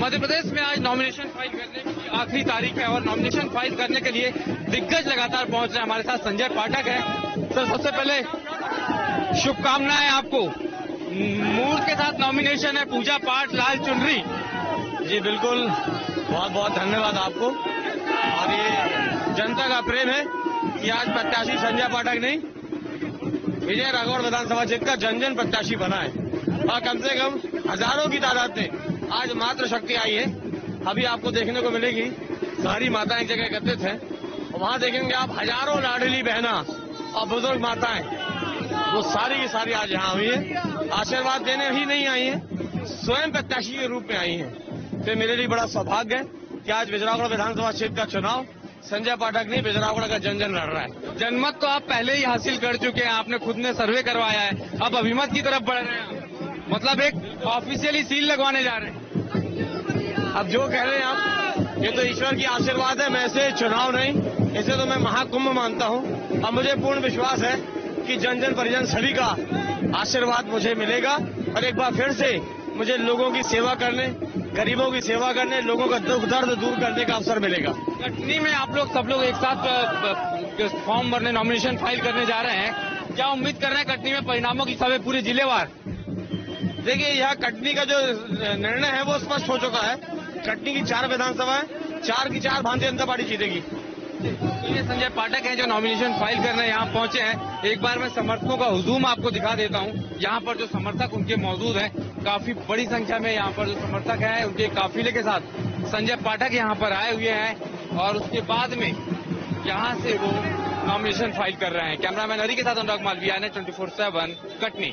मध्य प्रदेश में आज nomination file करने की आखिरी तारीख है और नॉमिनेशन फ़ाइल करने के लिए दिग्गज लगातार पहुँच रहे हमारे साथ संजय पाठक है। सर, सबसे पहले शुभकामनाएँ आपको। मूर्त के साथ नॉमिनेशन है पूजा पाठ लाल चुनरी। जी, बिल्कुल। बहुत बहुत धन्यवाद आपको। और ये जनता का प्रेम है कि आज प्रत्याशी संजय पाठक नहीं, विजय राघौड़ विधानसभा क्षेत्र का जन जन प्रत्याशी बना है। और कम से कम हज़ारों की तादाद में आज मात्र शक्ति आई है। अभी आपको देखने को मिलेगी। सारी माताएँ एक जगह एकत्रित हैं। वहाँ देखेंगे आप हज़ारों लाडली बहना और बुज़ुर्ग माताएँ। वो सारी की सारी आज यहाँ हुई है। आशीर्वाद देने ही नहीं आई है। स्वयं प्रत्याशी के रूप में आई है। तो मेरे लिए बड़ा सौभाग्य है कि आज बिजरावड़ा विधानसभा क्षेत्र का चुनाव संजय पाठक नहीं बिजरावड़ा का जन जन लड़ रहा है। जनमत तो आप पहले ही हासिल कर चुके हैं। आपने खुद ने सर्वे करवाया है। अब अभिमत की तरफ़ बढ़ रहे हैं। मतलब एक ऑफिशियली सील लगवाने जा रहे हैं। अब जो कह रहे हैं आप, ये तो ईश्वर की आशीर्वाद है, मैं ऐसे चुनाव नहीं, इसे तो मैं महाकुंभ मानता हूँ। और मुझे पूर्ण विश्वास है कि जन जन परिजन सभी का आशीर्वाद मुझे मिलेगा। और एक बार फिर से मुझे लोगों की सेवा करने, गरीबों की सेवा करने, लोगों का दुख, दर्द दूर करने का अवसर मिलेगा। कटनी में आप लोग सब लोग एक साथ फॉर्म भरने नॉमिनेशन फ़ाइल करने जा रहे हैं। क्या उम्मीद कर रहे हैं कटनी में परिणामों की सब पूरे जिलेवार? देखिए, यहाँ कटनी का जो निर्णय है, वो स्पष्ट हो चुका है। कटनी की चार विधानसभा है, चार की चार भारतीय जनता पार्टी जीतेगी। ये संजय पाठक हैं, जो नॉमिनेशन फ़ाइल करने यहाँ पहुँचे हैं। एक बार मैं समर्थकों का हुजूम आपको दिखा देता हूँ। यहाँ पर जो समर्थक उनके मौजूद हैं, काफ़ी बड़ी संख्या में यहाँ पर जो समर्थक हैं, उनके काफिले के साथ संजय पाठक यहाँ पर आए हुए हैं और उसके बाद में यहाँ से वो नॉमिनेशन फ़ाइल कर रहे हैं। कैमरामैन हरी के साथ अनुराग मालवीय ने ट्वेंटी फोर सेवन कटनी।